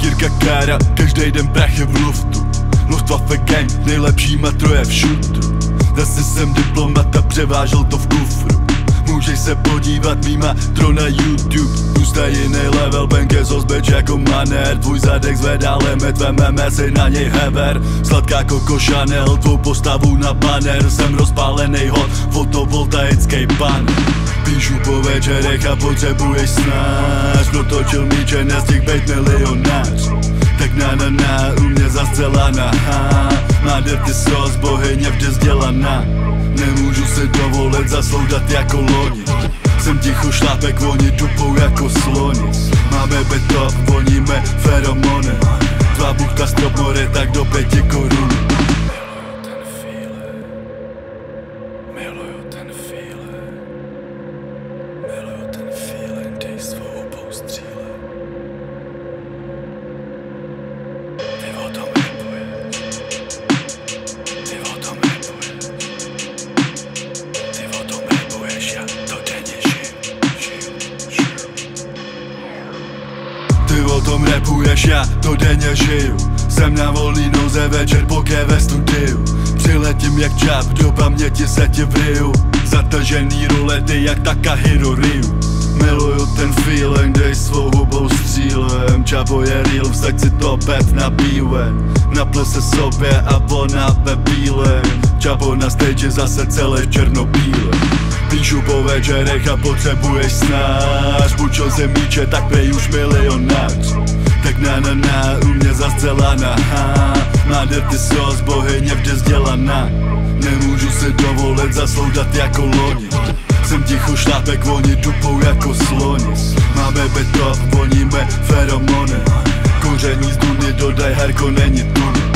Matka kára, každý den prachy v luftu. Luftwaffe gang, nejlepší matro je v šutru Zase jsem diplomata, převážel to v kufru Můžeš se podívat mýma tro na YouTube. Pusta jiný level, benke zozbeč jako manér Tvůj zadek zvedá limit, vememe si na něj hever. Sladká koko Chanel, tvou postavu na banner. Jsem rozpálený hot, fotovoltaický panel Píšu po večerech a potřebuješ snáš. Protočil míče, nestihl bejt milionář. Tak na na na, u mě zcela na ha Má dirty sos, bohyně vždy vzdělaná Nemůžu si dovolit zasloudat jako loni Jsem ticho šlápek, oni dupou jako sloni Máme beto, voníme feromony. Tvá buchta strop more, tak do pěti korun o tom repuješ, já to denně žiju. Jsem na volný noze večer poké ve studiu. Přiletím jak čap, do paměti se ti vriju. Zatažený rolety jak Takahiro Ryu. Miluju ten feeling, dej svou hubou střílem. Čapo je real, vstaň si to pet na bíle. Napl se sobě a ona ve bílém. Čapo na stage zase celé černobíle Píšu po večerech a potřebuješ snář. Půjčil se míče, tak prej už milionář. Tak na na na, u mě zcela na ha Má dirty sos, bohyně vždy vzdělaná. Nemůžu si dovolit zasloudat jako loni. Jsem ticho šlápek, oni dupou jako sloni. Máme beto, voníme feromony. Koření z duny, dodaj herko, není tuny